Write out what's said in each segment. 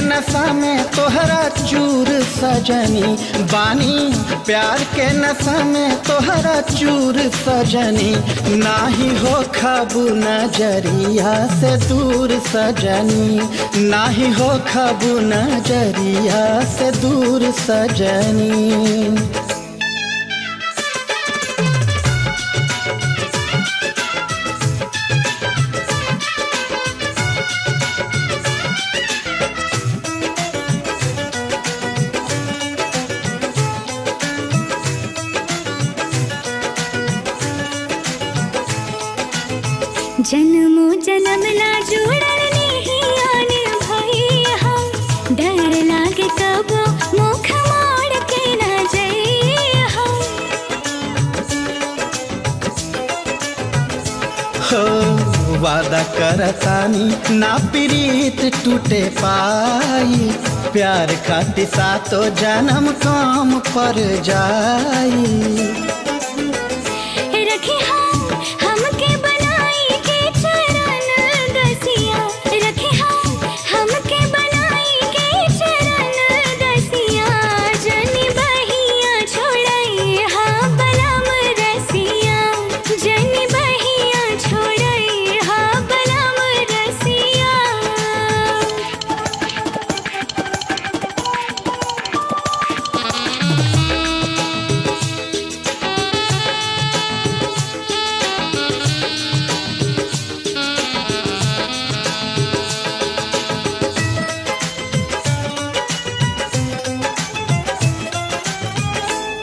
नशा में तोहरा चूर सजनी। बानी, प्यार के नशा में तोहरा चूर सजनी। नाही हो खबू नज़रिया से दूर सजनी। नाही हो खबू नज़रिया से दूर सजनी। जन्मो जन्म ला जुड़ल निहियान भैया डर लागे कब मुख मोड़ के न जइहा हो वादा करतानी ना प्रीत टूटे पाई। प्यार खातिर सातो जन्म काम पर जाई। रखे हम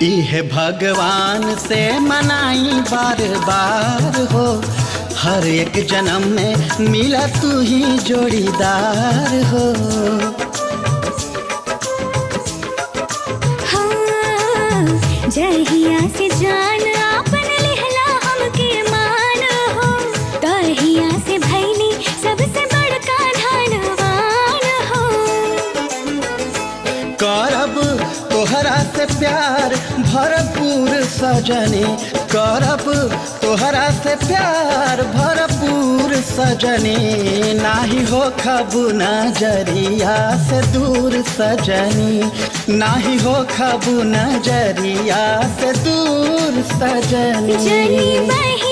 इहे भगवान से मनाई बार बार हो। हर एक जन्म में मिला तू ही जोड़ीदार हो। हाँ, जहिया से जान करब तोहरा से प्यार भरपूर सजनी। करब तोहरा से प्यार भरपूर सजनी। नाही हो खबू नज़रिया से दूर सजनी। नाही हो खबू नज़रिया से दूर सजनी।